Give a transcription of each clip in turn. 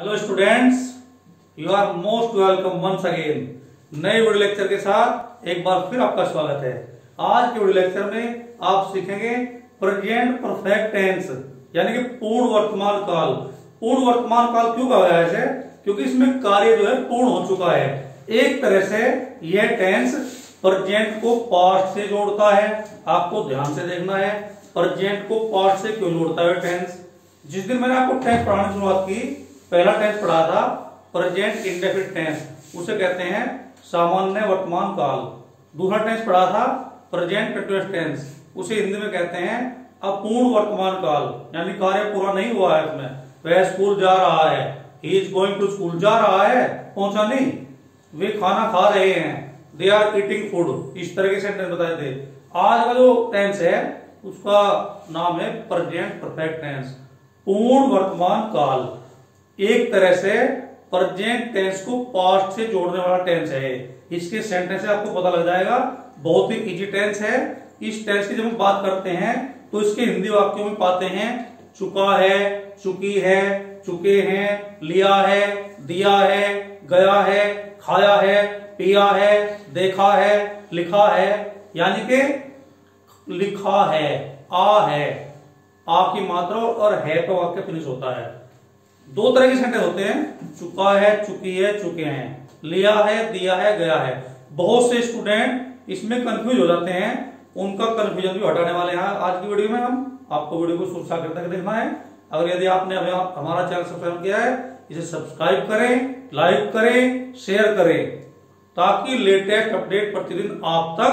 Hello students you are most welcome once again नए video lecture के साथ एक बार फिर आपका स्वागत है। आज के वीडियो लेक्चर में आप सीखेंगे प्रेजेंट परफेक्ट टेंस यानी कि पूर्ण वर्तमान काल। पूर्ण वर्तमान काल क्यों कहा गया है क्योंकि इसमें कार्य जो है पूर्ण हो चुका है। एक तरह से यह टेंस प्रेजेंट को पास्ट से जोड़ता है। आपको ध्यान से देखना है। प्रेजेंट को पास्ट से क्यों जोड़ता है टेंस जिस दिन मैंने आपको टेंस पढ़ाने की शुरुआत की पहला टेंस पढ़ा था प्रेजेंट इंडेफिनिट टेंस उसे कहते हैं सामान्य वर्तमान काल। दूसरा टेंस पढ़ा था प्रेजेंट कंटिन्यूस टेंस उसे हिंदी में कहते हैं अपूर्ण वर्तमान काल, यानी कार्य पूरा नहीं हुआ है उसमें वह स्कूल जा रहा है। He is going to school जा रहा है? पहुँचा नहीं? वे खाना खा रहे हैं। दे आर ईटिंग फ़ूड इस तरह के सेंटेंस बताए थे। आज का जो टेंस है, उसका नाम है प्रेजेंट परफेक्ट टेंस पूर्ण वर्तमान काल। एक तरह से प्रेजेंट टेंस को पास्ट से जोड़ने वाला टेंस है। इसके सेंटेंस से आपको पता लग जाएगा, बहुत ही इजी टेंस है। इस टेंस की जब हम बात करते हैं तो इसके हिंदी वाक्यों में पाते हैं, चुका है, चुकी है, चुके हैं, लिया है, दिया है, गया है, खाया है, पिया है, देखा है, लिखा है, यानी कि लिखा है, आ है। आ की मात्रा और है पे वाक्य फिनिश होता है। दो तरह के सेंटेंस होते हैं। चुका है, चुकी है, चुके हैं। लिया है, दिया है, गया है। बहुत से स्टूडेंट इसमें कंफ्यूज हो जाते हैं। उनका कंफ्यूजन भी हटाने वाले हैं। आज की वीडियो में हम आपको वीडियो को सुरक्षा करते देखना है। अगर यदि आपने अभी हमारा चैनल सब्सक्राइब किया है, इसे सब्सक्राइब करें लाइक करें शेयर करें, ताकि लेटेस्ट अपडेट प्रतिदिन आप तक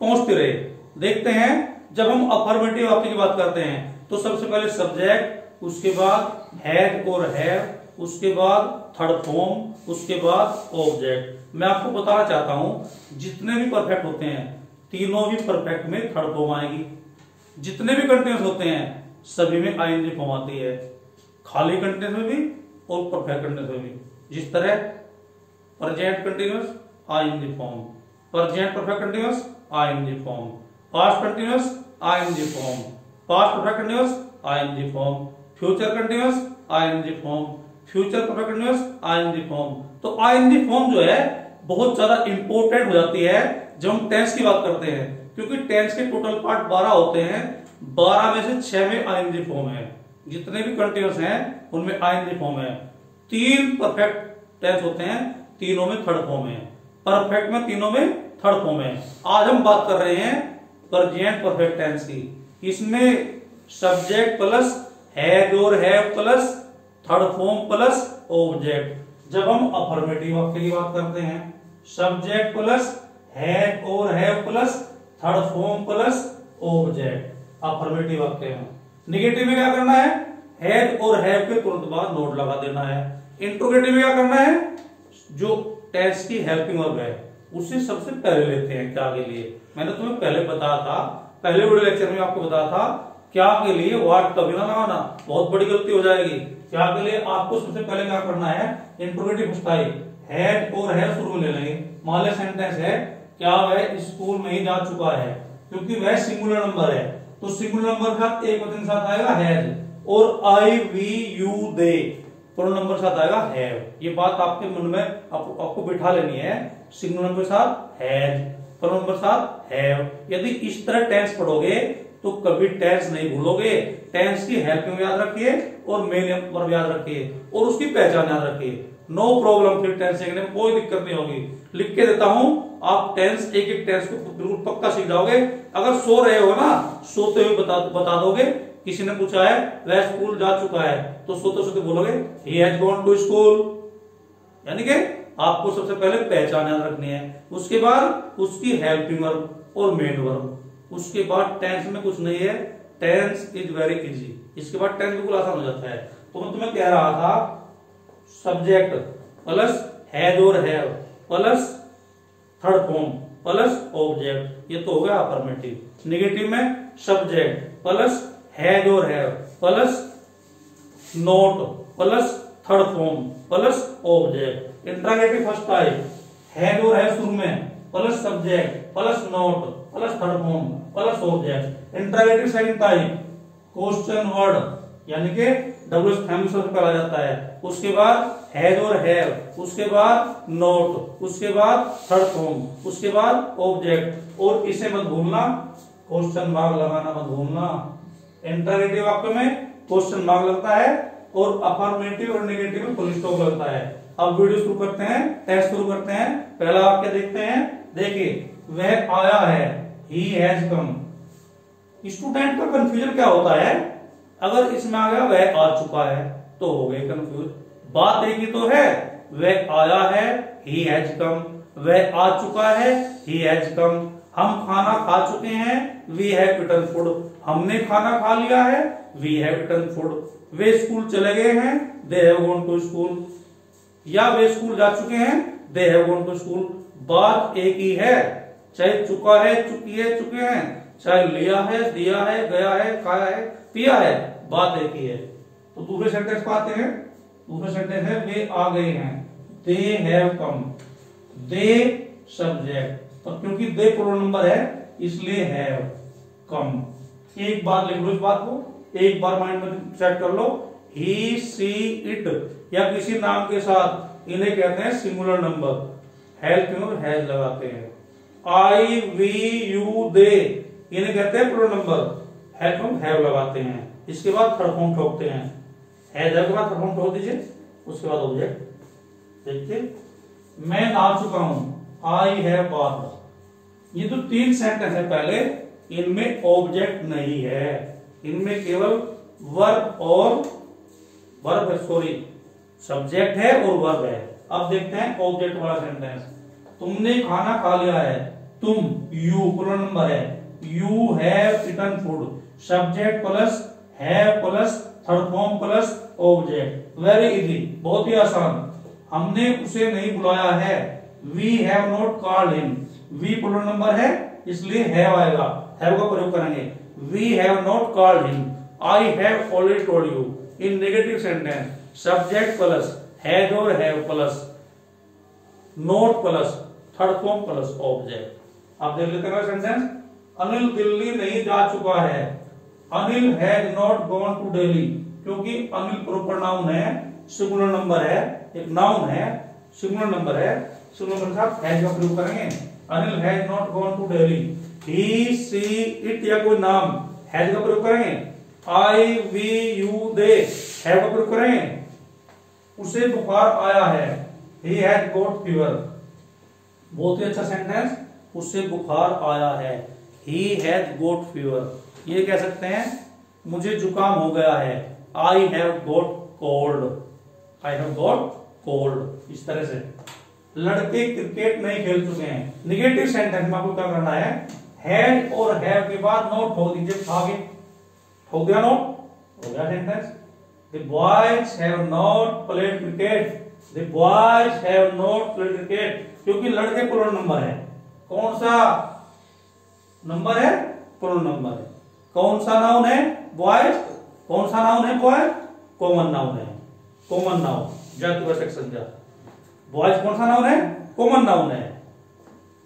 पहुँचते रहे। देखते हैं, जब हम अफर्मेटिव वाक्य की बात करते हैं तो सबसे पहले सब्जेक्ट उसके बाद हैड और हैव, उसके बाद थर्ड फॉर्म, उसके बाद ऑब्जेक्ट। मैं आपको बताना चाहता हूँ, जितने भी परफेक्ट होते हैं, तीनों भी परफेक्ट में थर्ड फॉर्म आएगी। जितने भी कंटिन्यूस होते हैं, सभी में आईएनजी फॉर्म आती है। खाली कंटिन्यूस में भी और परफेक्ट कंटिन्यूस में भी। जिस तरह present continuous ING form present perfect continuous ING form past continuous ING form past perfect continuous ING form future continuous ING form future perfect continuous ING form तो आईएनजी फॉर्म जो है, बहुत ज़्यादा important हो जाती है जब हम टेंस की बात करते हैं। क्योंकि टेंस के टोटल पार्ट 12 होते हैं 12 में से 6 में आईएनजी फॉर्म है। जितने भी कंटिन्यूस हैं, उनमें आईएनजी फॉर्म है। तीन परफेक्ट टेंस होते हैं, तीनों में थर्ड फॉर्म है। परफेक्ट में तीनों में थर्ड फॉर्म है। आज हम बात कर रहे हैं प्रेजेंट परफेक्ट टेंस की। इसमें सब्जेक्ट प्लस हैज़ और have plus third form plus object जब हम अफर्मेटिव वाक्य की बात करते हैं सब्जेक्ट प्लस हैज़ और have plus third form plus object affirmative वाक्य में निगेटिव में क्या करना है? हैज़ और हैव के तुरंत बाद नोट लगा देना है। इंट्रोगेटिव में क्या करना है? जो टेंस की हेल्पिंग वर्ब है, उसे सबसे पहले लेते हैं, क्या के लिए? मैंने तुम्हें पहले बताया था, पहले वीडियो लेक्चर में आपको बताया था क्या के लिए वाट कभी ना लगाना बहुत बड़ी गलती हो जाएगी? क्या के लिए आपको सबसे पहले क्या करना है? इंट्रोगेटिव स्थायी हैड और है शुरू में ले लेंगे। मान ले सेंटेंस है क्या वह स्कूल में ही जा चुका है? क्योंकि वह सिंगुलर नंबर है। तो सिंगुलर नंबर का एक वचन साथ आएगा हैज़ और I we you they number साथ आएगा हैव ये बात आपके मन में आप, आपको बिठा लेनी है। सिंगुलर नंबर साथ हैज़ नंबर साथ हैव यदि इस तरह टेंस पढ़ोगे तो कभी टेंस नहीं भूलोगे। टेंस की हेल्पिंग याद रखिए और मेन वर्ब याद रखिए और उसकी पहचान याद रखिए। नो प्रॉब्लम फिर टेंस सीखने में कोई दिक्कत नहीं होगी। लिख के देता हूँ, आप टेंस एक एक टेंस को बिल्कुल पक्का सीख जाओगे। अगर सो रहे हो ना, सोते हुए बता बता दोगे, किसी ने पूछा है, वह स्कूल जा चुका है तो सोते सोते बोलोगे he has gone to school यानी कि आपको सबसे पहले पहचान याद रखनी है। उसके बाद उसकी हेल्पिंग वर्ब और मेन वर्ब उसके बाद टेंस में कुछ नहीं है। टेंस इज़ वेरी इजी इसके बाद टेंस बिल्कुल आसान हो जाता है। तो मैं तुम्हें कह रहा था सब्जेक्ट प्लस हैज़ और have plus third form plus object ये तो हो गया अफर्मेटिव निगेटिव में सब्जेक्ट प्लस हैज़ और have plus not plus third form plus object interrogative first type has और हैव शुरू में plus subject plus not plus third form plus object interrogative second type question word यानी कि W S family सबसे पहला जाता है। उसके बाद हैज़ और हैव उसके बाद नोट उसके बाद थर्ड फॉर्म उसके बाद ऑब्जेक्ट और इसे मत भूलना। क्वेश्चन मार्क लगाना मत भूलना। इंटरनेटिव वाक्य में क्वेश्चन मार्क लगता है और अफर्मेटिव और नेगेटिव में फुल स्टॉप लगता है। अब वीडियो शुरू करते हैं टेस्ट शुरू करते हैं। पहला वाक्य देखते हैं। देखिए वह आया है। ही हैज़ कम स्टूडेंट का कंफ्यूजन क्या होता है? अगर इसमें आ गया, वह आ चुका है तो हो गए कंफ्यूज बात एक ही तो है, वह आया है ही हैज़ कम वह आ चुका है ही हैज़ कम हम खाना खा चुके हैं वी हैव इटन फ़ूड हमने खाना खा लिया है वी हैव इटन फ़ूड वे स्कूल चले गए हैं they have gone to school या वे स्कूल जा चुके हैं they have gone to school बात एक ही है चाहे चुका है, चुकी है, चुके हैं, चाहे लिया है, दिया है, गया है, खाया है, पिया है, बात एक ही है। तो दूसरे सेंटेंस को आते हैं। दूसरे सेंटेंस है, वे आ गए हैं। They have come. They subject और क्योंकि दे प्रोनाउन नंबर है, इसलिए हैव कम। एक बार लिख लो इस बात को। एक बार माइंड में सेट कर लो। ही सी इट या किसी नाम के साथ। इन्हें कहते हैं सिंगुलर नंबर हेल्प हैज़ लगाते हैं। आई वी यू दे इन्हें कहते हैं प्रो नंबर हेल्प हम हैव लगाते हैं। इसके बाद थर्ड फॉर्म ठोकते हैं। हैज़ के बाद थर्ड फॉर्म ठोक दीजिए। उसके बाद ऑब्जेक्ट देखिए, मैं आ चुका हूँ। आई हैव बाथ ये तो तीन सेंटेंस है पहले। इनमें ऑब्जेक्ट नहीं है। इनमें केवल वर्ब और वर्ब सॉरी सब्जेक्ट है और वर्ब है। अब देखते हैं ऑब्जेक्ट वाला सेंटेंस तुमने खाना खा लिया है। तुम यू पूरा नंबर है। You have eaten food subject plus have plus third form plus object very easy बहुत ही आसान। हमने उसे नहीं बुलाया है। We have not called him we plural number है, इसलिए हैव आएगा। हैव का प्रयोग करेंगे। We have not called him I have already told you in negative sentence subject plus has और have plus not plus third form plus object आप देख लेते हैं सेंटेंस? अनिल दिल्ली नहीं जा चुका है। Anil has not gone to Delhi क्योंकि अनिल प्रोपर नाउन है सिंगुलर नंबर है, एक नाउन है सिंगुलर नंबर है सिंगुलर नंबर साथ हैज़ का प्रयोग करेंगे। Anil has not gone to Delhi he see it या कोई नाम हैज़ का प्रयोग करेंगे। I we you they have का प्रयोग करेंगे। उसे बुखार आया है ही हैज़ गॉट फीवर बहुत ही अच्छा सेंटेंस उससे बुखार आया है। ही हैज़ गोट फीवर ये कह सकते हैं, मुझे जुकाम हो गया है। I have got cold I have got cold इस तरह से। लड़के क्रिकेट नहीं खेल चुके हैं। निगेटिव सेंटेंस में आपको क्या करना है? हैड और हैव के बाद नोट ठोक दीजिए आगे हो गया नोट हो गया sentence the boys have not played cricket the boys have not played cricket क्योंकि लड़के प्लूरल नंबर है। कौन सा नंबर है? प्लूरल नंबर है। कौन सा नाउन है? बॉयज़ कौन सा नाउन है? बॉयज़ कॉमन नाउन है। Common noun. जातिवाचक संज्ञा बॉयज़ कौन सा नाउन है? कॉमन नाउन है।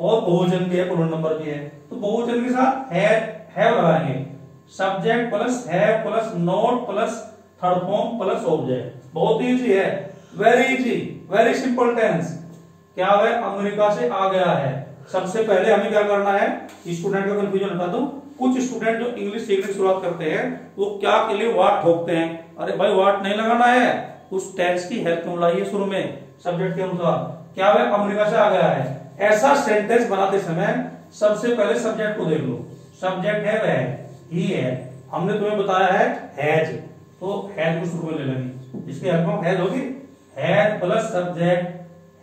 और बहुवचन भी है प्लूरल नंबर भी है। तो बहुवचन के साथ हैव हैव लगाएँगे subject plus have plus not plus third form plus object बहुत ही इजी है। Very easy very simple tense क्या वह अमेरिका से आ गया है। सबसे पहले हमें क्या करना है? स्टूडेंट का कंफ्यूजन हटा दो। कुछ स्टूडेंट जो इंग्लिश सीखने की शुरुआत करते हैं, वो क्या के लिए वाट ठोकते हैं? अरे भाई वाट नहीं लगाना है। उस टेंस की हेल्प क्यों लाइए शुरू में? सब्जेक्ट के अनुसार। क्या वह अमेरिका से आ गया है? ऐसा सेंटेंस बनाते समय सबसे पहले सब्जेक्ट को देख लो। सब्जेक्ट है वह। ही है। हमने तुम्हें बताया है हैज़ तो हैज़ को शुरू में ले लेंगे। इसकी हेल्प हैज़ होगी। Has plus subject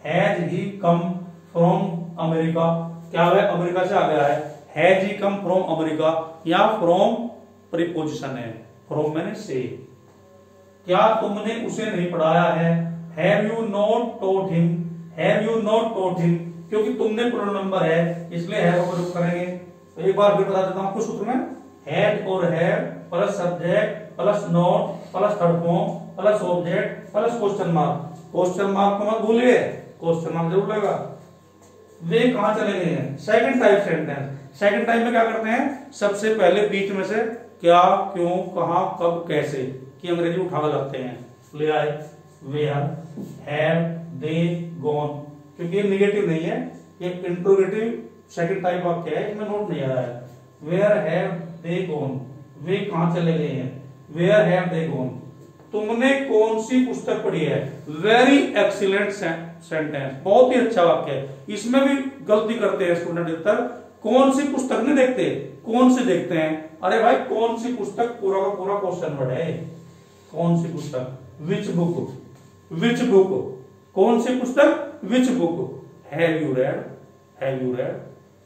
has he come from America. क्या है अमेरिका से आ गया है? Has he come from America. या फ्रॉम प्रीपोजिशन है। फ्रॉम मैंने से क्या तुमने उसे नहीं पढ़ाया है? Have you not taught him have you not taught him क्योंकि तुमने प्रोनाउन नंबर है, इसलिए हैव का प्रयोग करेंगे। तो एक बार फिर बता देता हूँ आपको सूत्र में। हैड और have plus subject plus not plus third form plus object plus question mark question mark को मत भूलिए। क्वेश्चन मार्क ज़रूर लगेगा वे कहा चले गए हैं। Second type sentence second type में क्या करते हैं? सबसे पहले बीच में से क्या, क्यों, कहा, कब, कैसे, कि अंग्रेज़ी उठा लगते हैं। ले आए। वेयर हैव दे गॉन क्योंकि ये निगेटिव नहीं है, ये इंट्रोगेटिव सेकंड टाइप वाक्य है, इसमें नोट नहीं आ रहा है। वेयर हैव दे गॉन वे कहाँ चले गए हैं? वेयर हैव दे गॉन तुमने कौन सी पुस्तक पढ़ी है? वेरी एक्सीलेंट सेंटेंस बहुत ही अच्छा वाक्य है। इसमें भी गलती करते हैं स्टूडेंट इधर कौन सी पुस्तक नहीं देखते? कौन सी देखते हैं? अरे भाई, कौन सी पुस्तक पूरा का पूरा क्वेश्चन वर्ड है कौन सी पुस्तक? विच बुक विच बुक कौन सी पुस्तक? Which book have you read have you read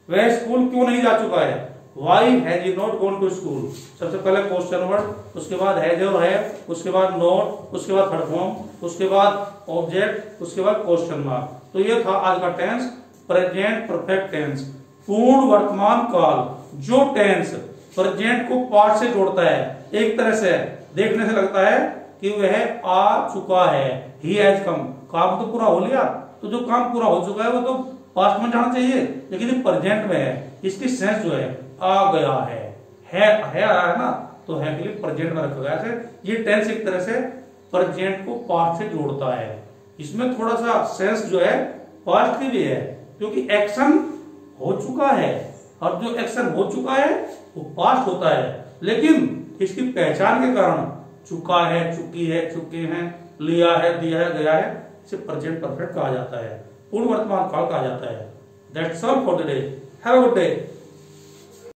वह स्कूल क्यों नहीं जा चुका है? Why has you not gone to school सबसे पहले क्वेश्चन वर्ड उसके बाद हैज़ और है उसके बाद नोट उसके बाद थर्ड फॉर्म उसके बाद ऑब्जेक्ट उसके बाद क्वेश्चन मार्क तो ये था आज का टेंस प्रेजेंट परफेक्ट टेंस पूर्ण वर्तमान काल, जो टेंस प्रेजेंट को पार्ट से जोड़ता है, एक तरह से देखने से लगता है कि वह आ चुका है ही हैज़ कम काम तो पूरा हो लिया तो जो काम पूरा हो चुका है वो तो पास्ट में जाना चाहिए, लेकिन प्रेजेंट में है, इसकी सेंस जो है आ गया है। है है आया है ना? तो है के लिए प्रेजेंट में रखा गया है। ये टेंस एक तरह से प्रेजेंट को पास्ट से जोड़ता है। इसमें थोड़ा सा सेंस जो है पास्ट की भी है, क्योंकि एक्शन हो चुका है। और जो एक्शन हो चुका है, वो पास्ट होता है। लेकिन इसकी पहचान के कारण चुका है, चुकी है, चुके हैं, लिया है, दिया है, गया है, इसे प्रेजेंट परफेक्ट कहा जाता है। पूर्ण वर्तमान काल कहा जाता है। That's all for the day have a good day